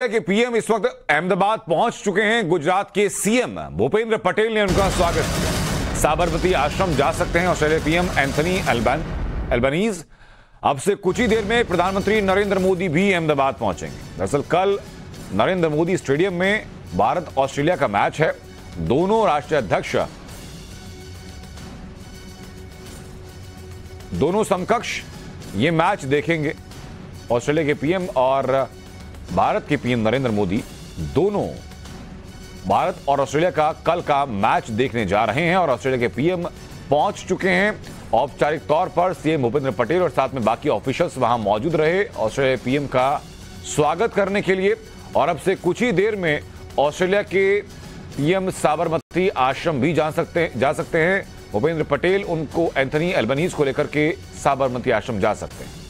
के पीएम इस वक्त अहमदाबाद पहुँच चुके हैं। गुजरात के सीएम भूपेंद्र पटेल ने उनका स्वागत किया। साबरमती आश्रम जा सकते हैं, Australia PM Anthony Alban Albanese. अब से कुछ ही देर में प्रधानमंत्री नरेंद्र मोदी भी अहमदाबाद पहुँचेंगे। दरअसल कल नरेंद्र मोदी स्टेडियम में भारत ऑस्ट्रेलिया का मैच है। दोनों राष्ट्रीय अध्यक्ष, दोनों समकक्ष ये मैच देखेंगे। ऑस्ट्रेलिया के पीएम और भारत के पीएम नरेंद्र मोदी दोनों भारत और ऑस्ट्रेलिया का कल का मैच देखने जा रहे हैं और ऑस्ट्रेलिया के पीएम पहुँच चुके हैं। औपचारिक तौर पर सीएम भूपेंद्र पटेल और साथ में बाकी ऑफिशियल्स वहाँ मौजूद रहे। ऑस्ट्रेलिया पीएम का स्वागत करने के लिए और अब से कुछ ही देर में ऑस्ट्रेलिया के पीएम साबरमती आश्रम भी जा सकते जा सकते हैं। भूपेंद्र पटेल, उनको एंथनी एल्बनीज को लेकर के साबरमती आश्रम जा सकते हैं।